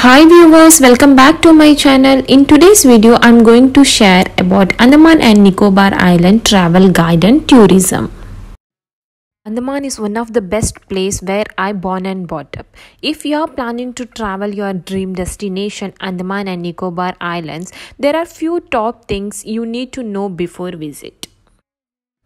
Hi viewers, welcome back to my channel. In today's video, I'm going to share about Andaman and Nicobar Island travel guide and tourism. Andaman is one of the best place where I born and brought up. If you are planning to travel your dream destination Andaman and Nicobar Islands, there are few top things you need to know before visit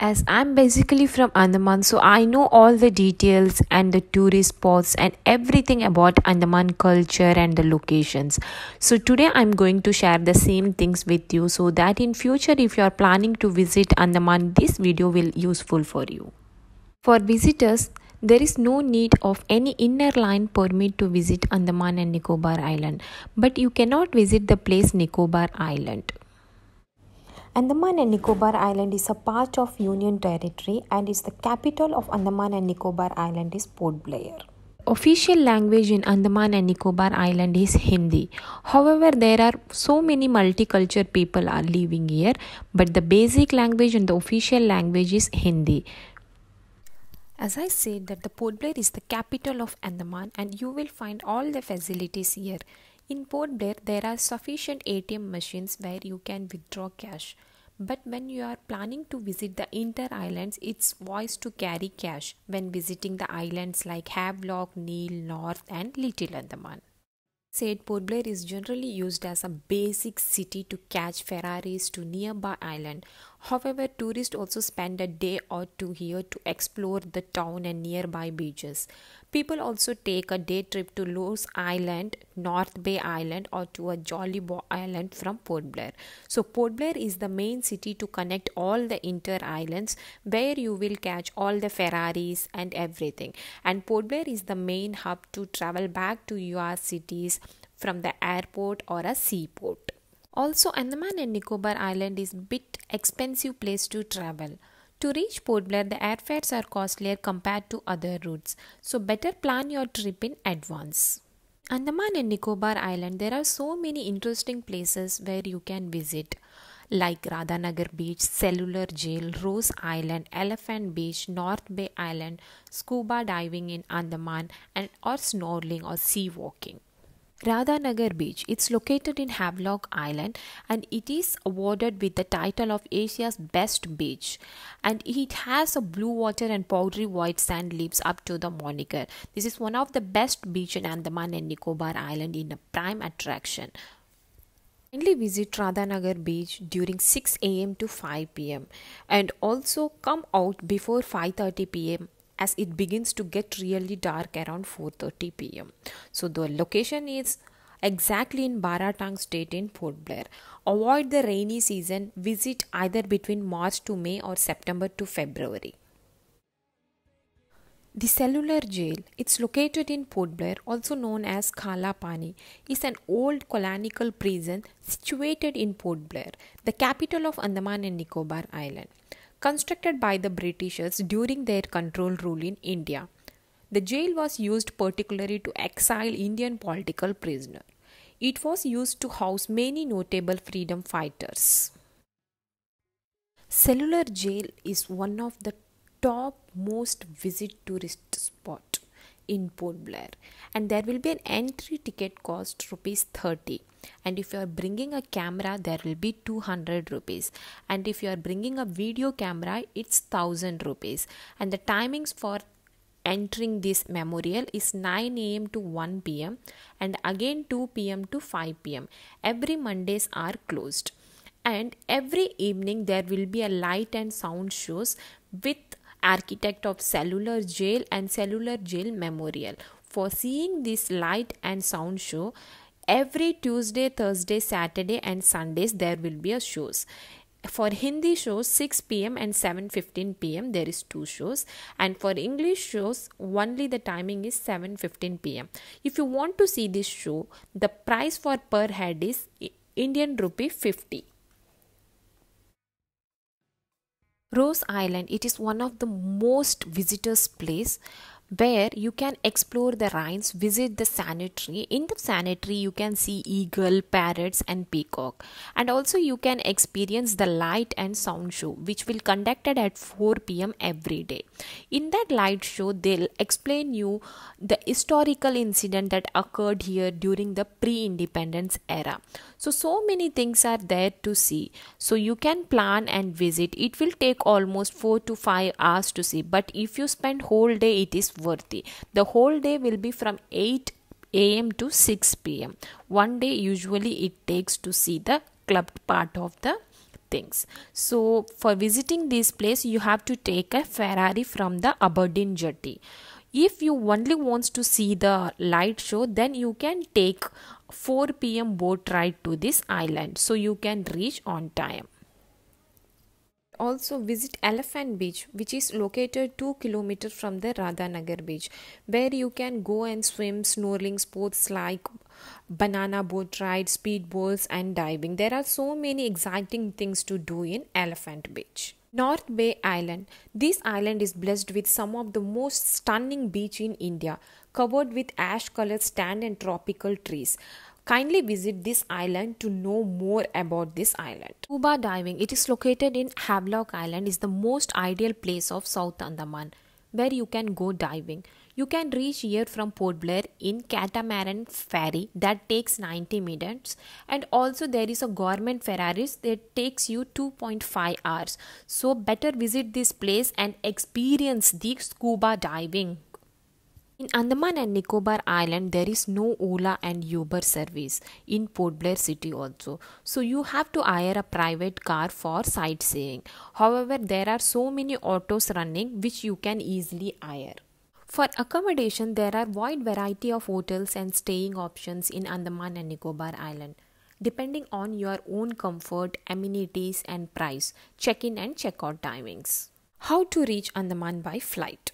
as I'm basically from Andaman, so I know all the details and the tourist spots and everything about Andaman culture and the locations. So today I'm going to share the same things with you so that in future if you are planning to visit Andaman, this video will useful for you. For visitors, there is no need of any inner line permit to visit Andaman and Nicobar Island, but you cannot visit the place Nicobar Island. Andaman and Nicobar Island is a part of Union Territory and is the capital of Andaman and Nicobar Island is Port Blair. Official language in Andaman and Nicobar Island is Hindi. However, there are so many multicultural people are living here, but the basic language and the official language is Hindi. As I said that the Port Blair is the capital of Andaman and you will find all the facilities here. In Port Blair, there are sufficient ATM machines where you can withdraw cash. But when you are planning to visit the inter islands, it's wise to carry cash when visiting the islands like Havelock, Neil, North, and Little Andaman. Said Port Blair is generally used as a basic city to catch ferries to nearby island. However, tourists also spend a day or two here to explore the town and nearby beaches. People also take a day trip to Lewis Island, North Bay Island, or to a Jolly Boy Island from Port Blair. So, Port Blair is the main city to connect all the inter islands where you will catch all the ferries and everything. And Port Blair is the main hub to travel back to your cities from the airport or a seaport. Also, Andaman and Nicobar Island is bit expensive place to travel. To reach Port Blair, the airfares are costlier compared to other routes, so better plan your trip in advance. Andaman and Nicobar Island, there are so many interesting places where you can visit like Radhanagar Beach, Cellular Jail, Ross Island, Elephant Beach, North Bay Island, scuba diving in Andaman and or snorkeling or sea walking. Radhanagar Beach. It's located in Havelock Island and it is awarded with the title of Asia's best beach. And it has a blue water and powdery white sand lives up to the moniker. This is one of the best beach in Andaman and Nicobar Island in a prime attraction. Kindly visit Radhanagar Beach during 6 am to 5 pm and also come out before 5:30 pm as it begins to get really dark around 4:30 pm. So the location is exactly in Baratang state in Port Blair. Avoid the rainy season. Visit either between March to May or September to February. The cellular jail, it's located in Port Blair, also known as Kala Pani, is an old colonial prison situated in Port Blair, the capital of Andaman and Nicobar Island constructed by the Britishers during their control rule in India. The jail was used particularly to exile Indian political prisoners. It was used to house many notable freedom fighters. Cellular Jail is one of the top most visit tourist spot in Port Blair. And there will be an entry ticket cost rupees 30 and if you are bringing a camera there will be 200 rupees. And if you are bringing a video camera it's 1000 rupees. And the timings for entering this memorial is 9 am to 1 pm and again 2 pm to 5 pm every mondays are closed. And every evening there will be a light and sound shows with architect of cellular jail and cellular jail memorial. For seeing this light and sound show every tuesday thursday saturday and sundays there will be a shows. For hindi shows 6 pm and 7:15 pm there is two shows. And for english shows only the timing is 7:15 pm if you want to see this show the price for per head is indian rupee 50 Ross Island, it is one of the most visitors place where you can explore the Rhines, visit the sanitary. In the sanitary, you can see eagle, parrots, and peacock, and also you can experience the light and sound show, which will conducted at 4 p.m. every day. In that light show, they'll explain you the historical incident that occurred here during the pre-independence era. So so many things are there to see. So you can plan and visit. It will take almost 4 to 5 hours to see, but if you spend whole day, it is worthy. The whole day will be from 8 am to 6 pm. One day usually it takes to see the clubbed part of the things. So for visiting this place you have to take a Ferrari from the Aberdeen jetty. If you only wants to see the light show then you can take 4 pm boat ride to this island so you can reach on time also visit Elephant Beach, which is located 2 km from the Radhanagar beach, where you can go and swim, snorkeling sports like banana boat ride, speedboats, and diving. There are so many exciting things to do in Elephant Beach. North Bay Island. This island is blessed with some of the most stunning beach in India, covered with ash colored sand and tropical trees. Kindly visit this island to know more about this island. Scuba diving. It is located in Havelock Island is the most ideal place of South Andaman where you can go diving. You can reach here from Port Blair in catamaran ferry that takes 90 minutes and also there is a government ferries that takes you 2.5 hours. So better visit this place and experience the scuba diving. In Andaman and Nicobar Island, there is no Ola and Uber service in Port Blair city also. So you have to hire a private car for sightseeing. However, there are so many autos running which you can easily hire. For accommodation, there are wide variety of hotels and staying options in Andaman and Nicobar Island depending on your own comfort, amenities and price, check-in and check-out timings. How to reach Andaman by flight?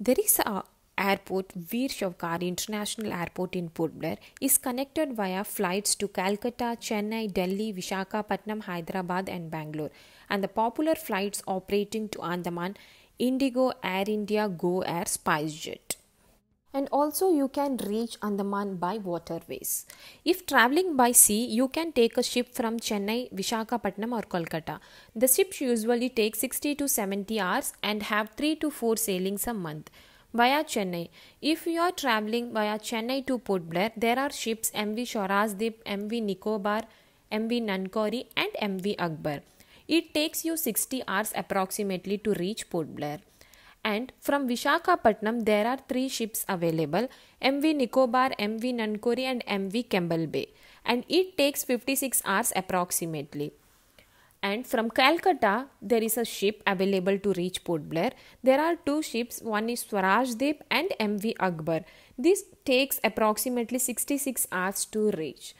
There is a airport, Veer Savarkar International Airport in Port Blair, is connected via flights to Calcutta, Chennai, Delhi, Vishakhapatnam, Hyderabad, and Bangalore. And the popular flights operating to Andaman Indigo, Air India, Go Air, SpiceJet. And also, you can reach Andaman by waterways. If traveling by sea, you can take a ship from Chennai, Vishakhapatnam, or Kolkata. The ships usually take 60 to 70 hours and have 3 to 4 sailings a month via Chennai. If you are traveling via Chennai to Port Blair, there are ships MV Swarajdeep, MV Nicobar, MV Nancowry, and MV Akbar. It takes you 60 hours approximately to reach Port Blair. And from Vishakhapatnam, there are three ships available MV Nicobar, MV Nancowry, and MV Campbell Bay. And it takes 56 hours approximately and from Calcutta there is a ship available to reach Port Blair. There are two ships, one is Swarajdeep and MV Akbar. This takes approximately 66 hours to reach.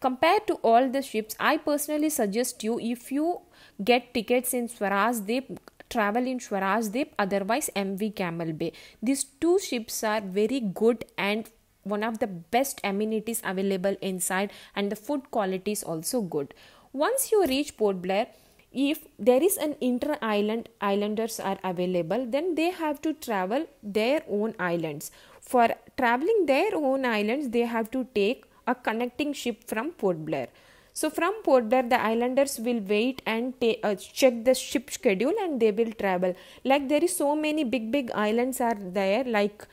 Compared to all the ships, I personally suggest you if you get tickets in Swarajdeep, travel in Swarajdeep, otherwise MV Campbell Bay. These two ships are very good and one of the best amenities available inside and the food quality is also good once you reach Port Blair, if there is an inter island islanders are available, then they have to travel their own islands. For traveling their own islands, they have to take a connecting ship from Port Blair. So from Port Blair, the islanders will wait and ta- uh, check the ship schedule and they will travel. Like there is so many big big islands are there like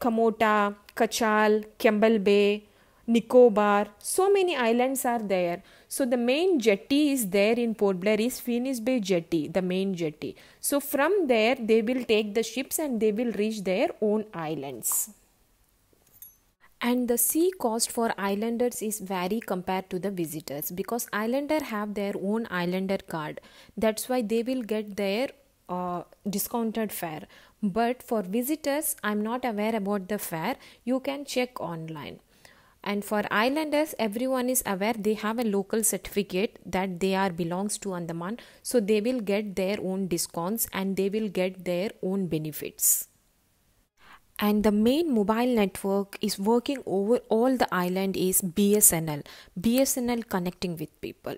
Kamorta, Kachal, Campbell Bay, Nicobar, so many islands are there. So the main jetty is there in Port Blair is Phoenix Bay Jetty, the main jetty. So from there they will take the ships and they will reach their own islands. And the sea cost for islanders is vary compared to the visitors because islander have their own islander card. That's why they will get their uh, discounted fare. But for visitors, I'm not aware about the fare. You can check online and for islanders everyone is aware they have a local certificate that they are belongs to andaman. So they will get their own discounts and they will get their own benefits. And the main mobile network is working over all the island is bsnl bsnl connecting with people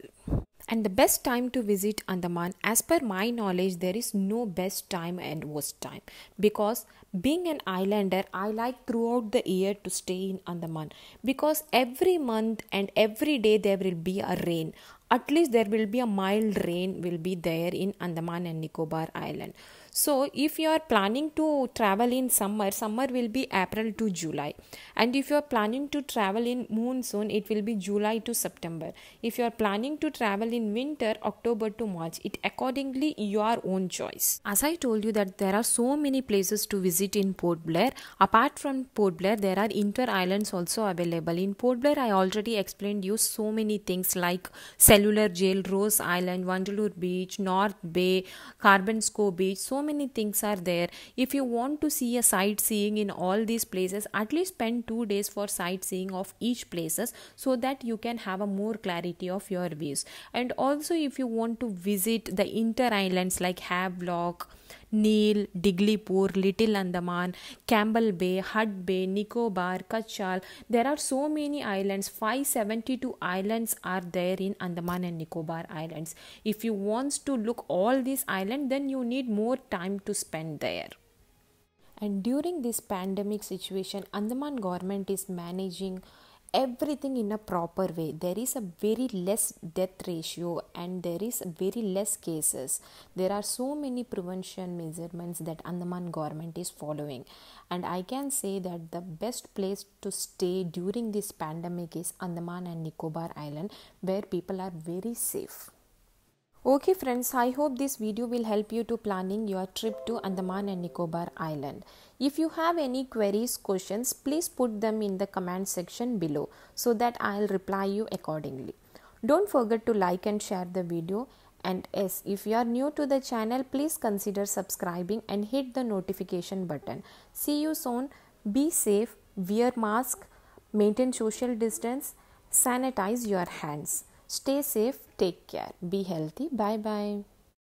And the best time to visit Andaman, as per my knowledge, there is no best time and worst time because being an islander, I like throughout the year to stay in Andaman because every month and every day there will be a rain. At least there will be a mild rain will be there in Andaman and Nicobar Island. So, if you are planning to travel in summer, summer will be April to July, and if you are planning to travel in monsoon, it will be July to September. If you are planning to travel in winter, October to March, it accordingly your own choice. As I told you that there are so many places to visit in Port Blair. Apart from Port Blair, there are inter islands also available. In Port Blair, I already explained you so many things like Cellular Jail, Ross Island, Wandalur Beach, North Bay, Corbyn's Cove Beach. So many things are there. If you want to see a sightseeing in all these places, at least spend two days for sightseeing of each places so that you can have a more clarity of your views. And also, if you want to visit the inter islands like Havelock, Neil, Diglipur, Little Andaman, Campbell Bay, Hut Bay, Nicobar, Kachal. There are so many islands. 572 islands are there in Andaman and Nicobar Islands. If you want to look all these islands, then you need more time to spend there. And during this pandemic situation, Andaman government is managing everything in a proper way. There is a very less death ratio and there is very less cases. There are so many prevention measurements that andaman government is following. And i can say that the best place to stay during this pandemic is andaman and nicobar island where people are very safe Okay friends, I hope this video will help you to planning your trip to Andaman and Nicobar Island. If you have any queries, questions, please put them in the comment section below so that I'll reply you accordingly. Don't forget to like and share the video and yes, if you are new to the channel, please consider subscribing and hit the notification button. See you soon. Be safe, wear mask, maintain social distance, sanitize your hands. Stay safe, take care, be healthy. Bye bye.